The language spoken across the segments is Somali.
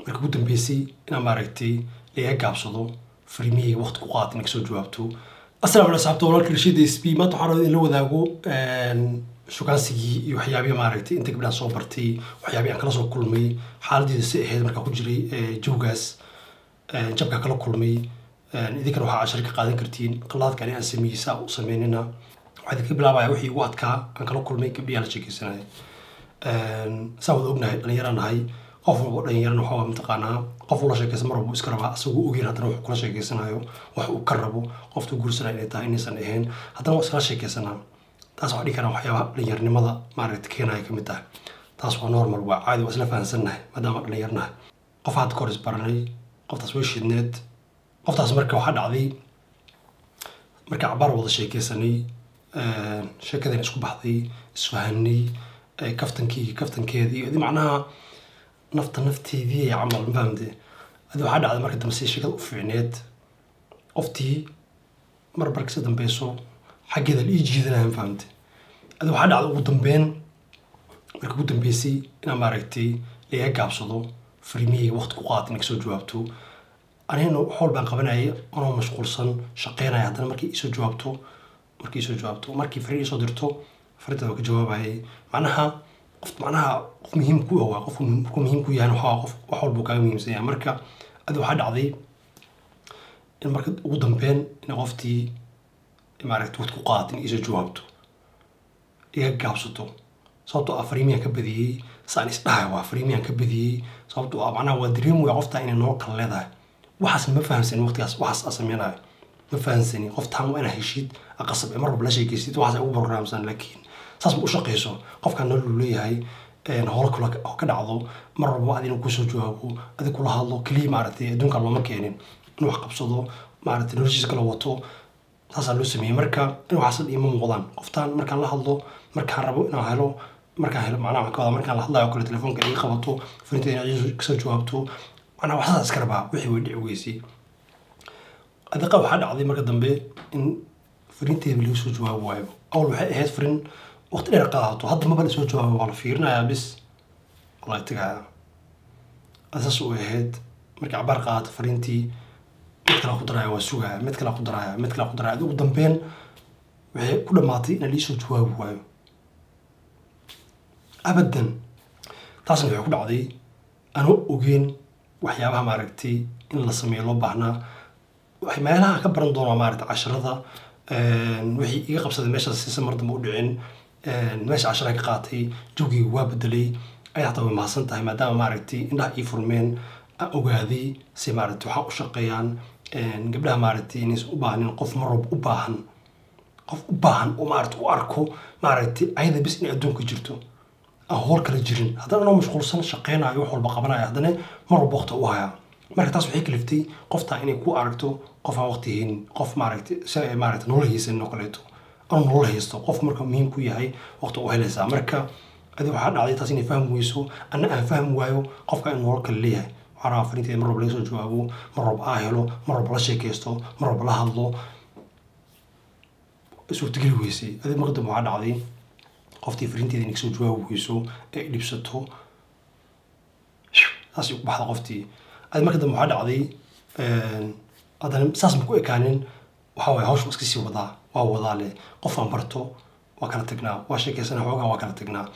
marka ugu dambeysay inaan maaragtay laga gaabsado fariimihayga waqti ku qaata inay ka soo jawaabto asalaamu alay asxaabta walaalka rashida s b maanta waxaan rabaa in la wadaago shukaansigii iyo waxyaabihii maaragtay inta gabdhahan soo bartay waxyaabihii aan kala soo kulmay xaaladeeda si ahayd markaa ku jiray jawgaas jabkaa kala kulmay idinkana waxaa cashari ka qaadan kartiin qalaadka ani aan sameeyey u sameynina waxaa idinka bilaabaya wixii ugu adkaa aan kala kulmay gabdhihi aan la sheekeysanaya saa wada ognahay dhalinyaraan nahay qof walba dhalinyarana waxaa mataqaanaa qof ula sheekeysan mar walba iska rabaa asagoo ogeen haddana wax kula sheekeysanayo wax uu ka rabo. Qoftu guursanaya inay tahay inaysan ahayn. Haddana waa iskala sheekeysanaa taas waxaa dhihi karaa waxyaabaha dhalinyarnimada maaragta keenaya ka mid tahay taas waa normal waa caadi waa isla fahansannahay maadaama dhalinyarnahay qof hadda kahor isbaranay qoftaas way shidneed. Qoftaas marka waxaa dhacday marka cabaar wada sheekeysanay sheekadeen isku baxday isfahanay kaftankii kaftankeedii adi macnaha nafta nafteedii camal mafahamte adi waxaa dhacday marka dambe si sheekada u fiicneed qoftii mar markasi dambeyso xaggeeda la ii jiidanaya mafahamte adi waxaa dhacday ugu dambeyn marka ugu dambeysay inaan maaragtay laga gaabsado fariimihayga waqti ku qaata inay ka soo jawaabto anigana xool baan qabanaya anoo mashquulsan shaqeynaya haddana markii isoo jawaabto markii isoo jawaabto markii fariin isoo dirto fariinta waa ka jawaabayay macnaha qof macnaha qof muhiim ku ah waa qof markuu muhiim ku yahay waxaa qof wax walbuu kaaga muhiimsan yahay. Marka adi waxaa dhacday in marka ugu dambeyn in qoftii maaragta waqti ku qaata in isoo jawaabto iga gaabsato sababtoo ah fariimiyaan ka badiyey saan isdhahay waa fariimiyaan ka badiyey sababtoo ah macnaha waa dareemaya qoftaa inay noo kala leedahay. Waxaas ma fahamsanin waqtigaas waxaas aa ma fahamsanin qoftaan waa inaa heshid aqasab mar walba la sheekaysid waxaas ay ugu programsan laakiin saas ma u shaqeyso? Qofkaan nololu leeyahay howlo kale oo ka dhacdo mar walba adina ku soo jawaabo adi kula hadlo keliya maaragtay adduunka looma keenin. In wax qabsado maaragtay noloshiisa kala wato saasaa loo sameeyey marka in waxaas iima muuqdaan. Qoftaan markaan la hadlo markaan rabo inaan helo markaan helo macnaha waxaan ka wadaa markaan la hadlayo kale telefoonka iga qabato fariinteeda inaad ka soo jawaabto macnaha waxsaas iska rabaa wixii way dhici weysay. Adiqa waxaa dhacday marka dambe in fariinteeda laga soo jawaabi waayo. Awal waxay ahayd fariin waqti dheer qaadato hadda maba la soo jawaabo waa la fiirinayaa bis waa la tagaya saas u ahayd markii cabaar qaadato fariintii mid kale ku daraya waa sugaya mid kale ku daraya mid kale ku daraya ugu dambeyn waxay ku dhamaatay inaan liisoo jawaabi waayo abadan taasna waxay ku dhacday anoo ogeyn waxyaabaha maaragtay in la sameeyo loo baahnaa meelaha ka baran doonaa maaragtay casharada wixii iga qabsaday meeshaas sisa mar dambe u dhicin meesha cashara ka qaatay jawgeyga waa bedelay ay hataa mahadsan tahay maadaama maaragtay indhaha ii furmeen aan. Ogaaday si maaragtay waxaa u shaqeeyaan gabdhaha maaragtay inaysan u baahanin qof mar walba u baahan qof u baahan oo maaragtay u arko maaragtay ayada bis inay adduunka jirto aan hool kala jirin haddana anoo mashquulsan shaqeynayo wax walba qabanaya haddana mar walba u hayaa marka taas waxay kaliftay qoftaa inay ku aragto qof waqti haynin qof maaragtay maaragtay nolol haysanin kaleeto anuu nolol haysto qof marka muhiim ku yahay waqti u helaysaa marka adi waxaa dhacday taas inay fahmi weyso anna aan fahmi waayo qofka in nolol kale leeyahay. Waxaa rabaa fariinteeda mar walba laga soo jawaabo mar walba aa helo mar walba la sheekeysto mar walba la hadlo. Suurtageli weysay. Adi marka dambe waxaa dhacday qoftii fariinteeda inay ka soo jawaabi weyso ee dhibsato. Saasay ku baxda qoftii. Adi marka waxaa dhacday haddana saas ma ku ekaanin waxaa waye hawsha iska sii wadaa waa wadaa leh qof aan barto waa kala tagnaa. Waa sheekeysana xoogaa waa kala tagnaa.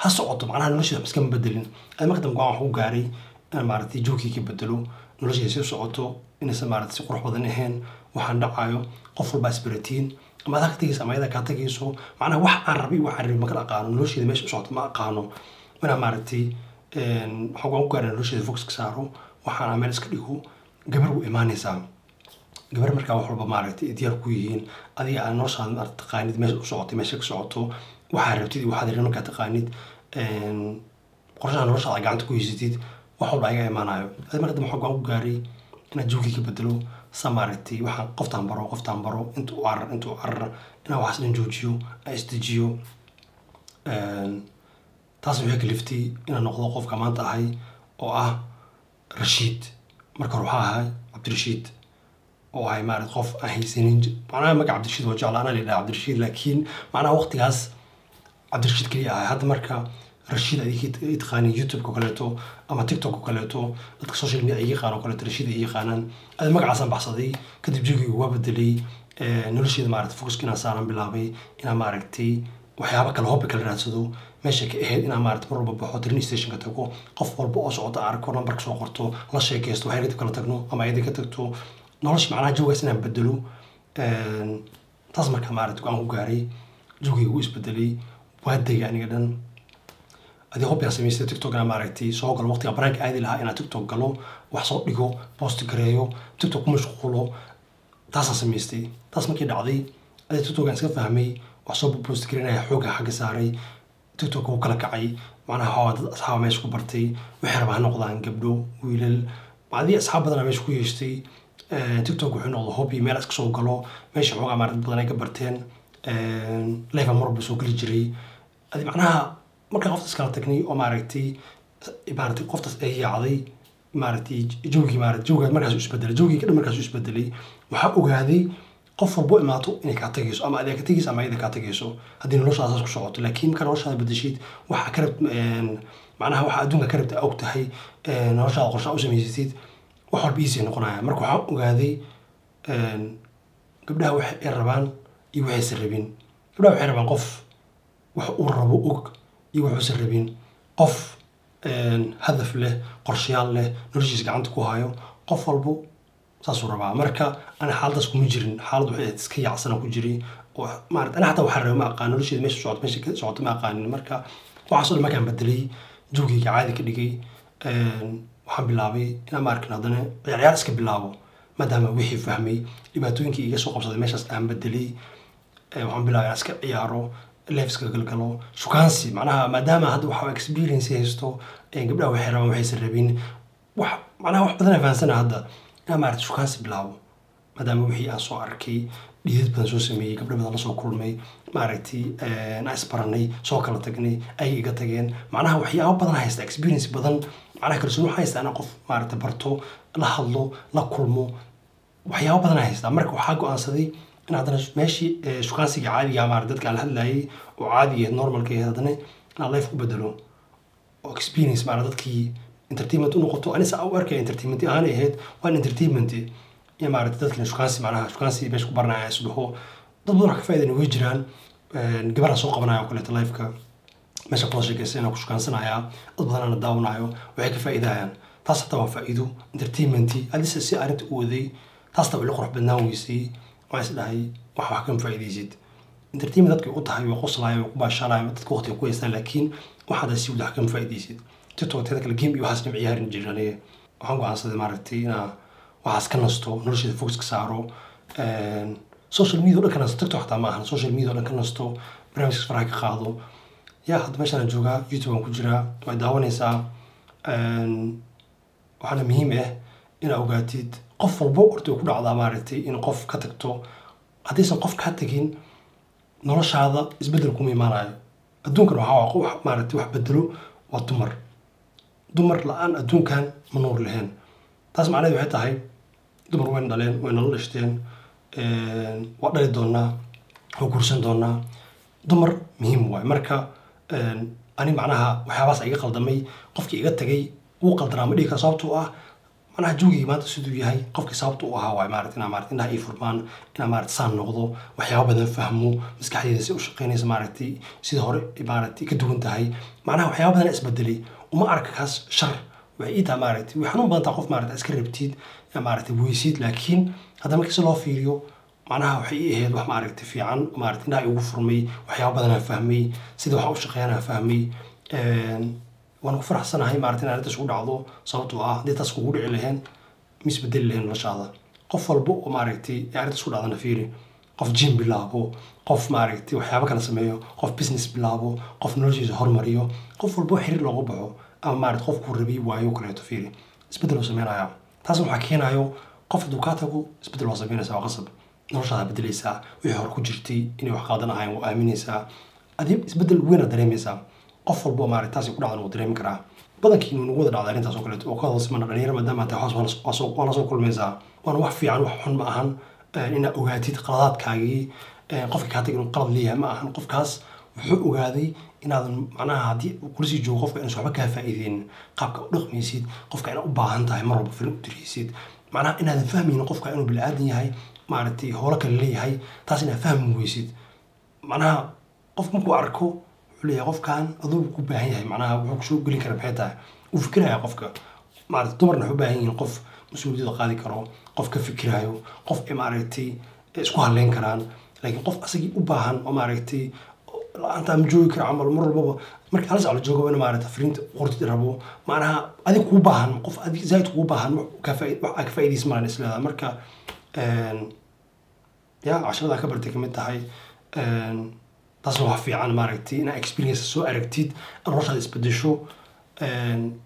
Ha socoto macnaha nolosheeda wax iskama bedelin. Dambe waxaan ku gaaray inaan maaragtay joogkii ka bedelo nolosheeda si socoto inaysan maaragtay si qurux badan ahayn waxaan dhacayo qof walbaa isbaratiin ama adaa ka tegayso ama ayadaa kaa tegayso macnaha wax aan rabi waxaan rabi makala aqaano. Nolosheeda meesha u ma aqaano. Inaan maaragtay waxaan ku gaaray nolosheeda ka saaro. Waxaan meel iska dhigo gabar u imaanaysaa gabar markaa wax walba maaragtay diyaar ku yihiin adiga aan noloshaada maarata taqaanid meesha u socotay meesha ka socoto waxaa rabtid waxaad rabin markaa taqaanid qorshaha noloshaada gacanta ku haysatid wax walba ayaga imaanayo adi marka dambe waxaan ku gaaray inaad joogii ka bedelo sa maaragtay waxaan qoftaan baro qoftaan baro inta carar inta carar inaan waxaas dhan joojiyo aan isdejiyo taas waxay kaliftay inaan noqdo qofka maanta ahay oo ah rashiid. Marka hore waxaa ahay cabdirashiid oo ahay maarad qof aan haysanin magaca cabdirashiid waa jecla anaa la yidhaha cabdirashiid laakiin macnaha waqtigaas cabdirashiid keliya ahay hadda marka rashiid adig taqaaniin youtube-ka kaleeto ama tiktok kaleeto dadka social media ay yaqaan oo kaleeto rashiid ay yaqaanaan adi magacaasaan baxsaday kadib jigayga waa bedelay nolosheeda maaragtay focuska inaan saaran bilaabay inaan maaragtay waxyaabo kale hobby kala raadsado meesha ka ahayd inaan maaragtay mar walba baxo train stationka tago qof walba oo socota arko nambarka soo qorto la sheekaysto waxay kadib kala tagno ama ayada ka tagto nolosha macnaha jawgaas inaan bedelo taas markaa maaragtay go'aan ku gaaray jawgayga wuu isbedelay waa degay aniga dhan adii hobbigaa samaystay tiktok inaa maaragtay soo galo waqtiga banaanka aadi lahaa inaan tiktok galo wax soo dhigo post gareeyo tiktok ku mashquulo taasaan samaystay taas markii dhacday adii tiktok aan iska fahmay wax soo post gareynaya xooga xagga saaray tiktok wuu kala kacay macnaha dad asxaaba meesha ku bartay waxay rabaa ha noqdaan gabdho wiilal adii asxaab badanaa meesha ku yeeshtay tiktok wuxuu noqdo hobby meel iska soo galo meesha xoogaa maarad badan ay ka barteen. Lefa marba soo geli jiray. Adi macnaha markaa qoftaas kala tagnay oo maaragtay maaragtay qoftaas ay yaacday maaragtay jawgii maaragtay jawgaa markaas isbedelay jawgii kadhan markaas isbedelay waxaa ogaaday qof walbo imaato inay kaa tagayso ama adeeg ka tagayso ama ayada kaa tagayso. Haddii noloshaada saas ku socoto laakiin markaa noloshaada bedeshid waxaa ka rab macnaha waxaa adduunka ka rabta og tahay noloshaada qorshaa u samaysatid wax walba easy noqonaya. Marka waxaan ogaaday gabdhaha waxa ay rabaan iyo waxaysan rabin. Gabdhaha waxay rabaan qof wax uu rabo og iyo waxuusan rabin. Qof hadaf leh qorshayaal leh noloshiisa gacanta ku hayo qof walbo saasuu rabaa. Marka ana xaaladaas kuma jirin. Xaalad waxay ahayd iska yacsana ku jiray maarata ana xataa waxaa rabay ma aqaan nolosheeda meesha socoto meesha ka ma aqaanin marka waxaasoo dhan markaan bedelay joogayga caadi ka dhigay waxaan bilaabay inaan ma arkin haddana ciyaar iska bilaabo maadaama wixii fahmay dhibaatooyinkii iga soo qabsaday meeshaas aan bedelay waxaan bilaabay inaan iska ciyaaro lefiska galgalo shukaansi macnaha maadaama hadda waxa experience haysto gabdhaha waxay rabaan waxaysan rabin wax macnaha wax badan fahansana hadda inaan maarata shukaansi bilaabo maadaama wixii aan soo arkay dhiidad badan soo sameeyey gabdho badan la soo kulmay maaragtay isbaranay soo kala tagnay ay iga tageen macnaha waxyaabo badan haysta experience badan macnaha kalsooni waxaa haysta inaan qof maaragta barto la hadlo la kulmo waxyaabo badan haystaa. Marka waxaa go'aansaday in haddana meeshii shukaansiga caadiga maarata dadka aan la hadlayay oo caadiga normalka haddana inaan life ku bedelo oo experience maarata dadkii entertainment u noqoto. Anisa u arkaya entertainment ahaan ahayd waan entertainment iyo maarata dadkina shukaansi macnaha shukaansi meesha ku baranaya is dhaho dad badan wax ka faa'iidana way jiraan gabarha soo qabanaya oo kaleeto lifeka meesha kula sheekaysanaya ku shukaansanayaa dad badanana daawanayo waxay ka faa'iidayaan taas hataa waa faa'iido entertainmenti adise si arrinta u waday taas taa wili qurux badnaan weysay waxaa is wax wax kama faa'iidaysid entertainment dadkay u tahay way qoslaaya way ku baashaanaya dadka waqtiga ku haystaan laakiin waxaad si wada wax kama faa'iidaysid tiktok teeda kale game iyo waxaas nim ciyaarin jirin aniga waxaan go'aansaday maaragtay inaa waxaas ka nasto nolosheeda focus ka saaro social media o dhan ka nasto tiktok xataa ma ahan social media o dhan ka nasto barnaamijkas faraha ka qaado yaa hadda meeshaan joogaa youtube aan ku jiraa waad daawanaysaa waxaana muhiim ah inaa ogaatid qof walbo horta ku dhacdaa maaragtay in qof ka tagto. Haddaysan qof kaa tagin noloshaada isbeddel kuma imaanayo. Adduunkan waxaa wax bedelo waa dumar. Dumar la'aan adduunkan ma nuur lahayn taas macnaheed waxay tahay dumar wayna dhaleen wayna la dhashteen waa dhali doonaa waa guursan doonaa. Dumar muhiim waay marka ani macnaha waxyaabaas iga qaldamay qofkii iga tagay wuu qaldanaa ma dhihi kara sababtoo ah macnaha joogii maanta siduu yahay qofkii sababta u ahaa waay maarata inaa maarata indhaha ii furmaan inaa maarata saan noqdo waxyaaba badan fahmo maskaxdeeda si u shaqaynaysa maaragtay sida hore maaragtay ka duwan tahay. Macnaha waxyaaba badan isbedelay uma arka kaas shar waxay ii tahay maaragtay way xanuun badan tahay qof maarata iska rabtid maaragtay weysid laakiin haddana markii si loo fiiriyo macnaha waxay ii ahayd wax maaragtay fiican maaragtay indhaha igu furmay waxyaaba badanaa fahmay sida waxa u shaqeeyanaa fahmay. Waan ku faraxsanahay maaragtay in arrintaas ugu dhacdo sababtoo ah haddii taas kugu dhici lahayn ma lahayn noloshaada qof walba oo maaragtay ee arrintaas ku dhacdana fiiri qof jim bilaabo qof maaragtay waxyaabo kala sameeyo qof business bilaabo qof noloshiisa hormariyo qof walba xiriir looga baxo ama maaragtay qofkuu rabiy waayo kaleeto fiiri. Isbedel oo sameynaya. Taas waxaa keenayo qof hadduu kaa waa sameynaysaa waa qasab noloshaada bedelaysaa wixii hore ku jirtay inay wax qaadan ahayn waa aaminaysaa. Adii isbeddel weyna dareemaysaa. Qof walbo maaragtay taasi ku dhacdan wuu dareemi karaa. Badankiina nagu wada dhacda arrintaas oo kaleeto oo ka hoos mana dhalinyaro maadaama tahay hoos la soo kulmaysaa. Waana wax fiican wax xun ma ahan. Inaad ogaatid qaladaadkaagii. Qofka kaa tag inuu qalad leeyahay ma ahan. Qofkaas wuxuu ogaaday inaadan macnaha haddii kulasii joogo qofka inaysan waxba kaa faa'iideynin qaabka u dhaqmaysid qofka inaad u baahan tahay mar walba firin u diraysid macnaha inaadan fahmaynin qofka inuu bili-aadan yahay maaragtay howlo kale leeyahay taas inaad fahmi weysid. Macnaha qof markuu arko wuxuu leeyahay qofkan adugu ku baahan yahay macnaha wuxuu ku soo gelin kara maxay tahay. Uu fikiraya qofka. Maaragtay dumarna waxay u baahan yihiin qof mas'uuliyadda qaadi karo qof ka fikirayo qof ay maaragtay isku halleyn karaan. Laakiin qof asagii u baahan oo maaragtay la'aanta ma joogi karo camal mar walbaba marka halis ala joogo in maaragta fariinta qortid rabo macnaha adig kuu baahan qof adig zaaid kuu baahan wax ka faa'iidaysa malan isleedaha marka ya casharada ka bartay ka mid tahay taasna wax fiican maaragtay inaa experience soo aragtid noloshaada isbedesho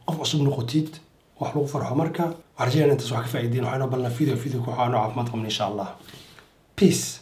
qof cusub noqotid wax lagu farxo marka waxaan rajeynaa intaas wax ka faa'iideyn waxaa inoo balna video video ku waxaa noo caafimaad qabna insha allah peace